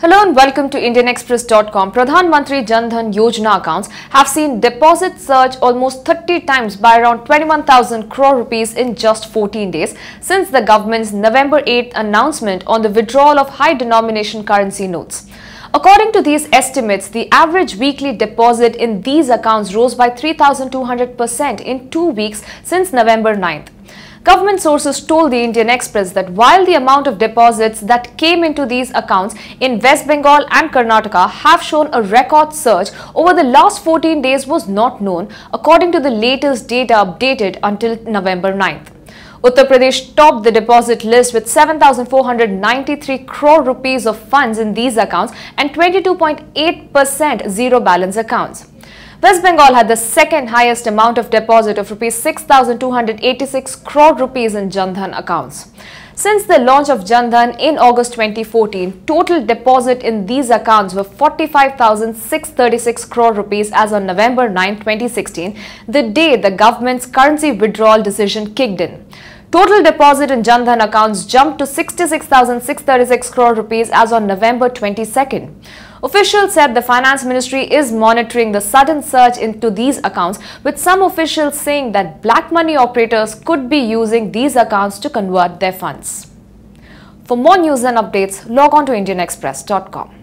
Hello and welcome to IndianExpress.com. Pradhan Mantri Jan Dhan Yojana accounts have seen deposit surge almost 30 times by around 21,000 crore rupees in just 14 days since the government's November 8th announcement on the withdrawal of high denomination currency notes. According to these estimates, the average weekly deposit in these accounts rose by 3,200% in two weeks since November 9th. Government sources told the Indian Express that while the amount of deposits that came into these accounts in West Bengal and Karnataka have shown a record surge over the last 14 days was not known according to the latest data updated until November 9th. Uttar Pradesh topped the deposit list with 7,493 crore rupees of funds in these accounts and 22.8% zero balance accounts. West Bengal had the second highest amount of deposit of rupees 6,286 crore rupees in Jan Dhan accounts. Since the launch of Jan Dhan in August 2014, total deposit in these accounts were 45,636 crore rupees as on November 9, 2016, the day the government's currency withdrawal decision kicked in. Total deposit in Jan Dhan accounts jumped to 66,636 crore rupees as on November 22nd. Officials said the finance ministry is monitoring the sudden surge into these accounts with some officials saying that black money operators could be using these accounts to convert their funds. For more news and updates, log on to indianexpress.com.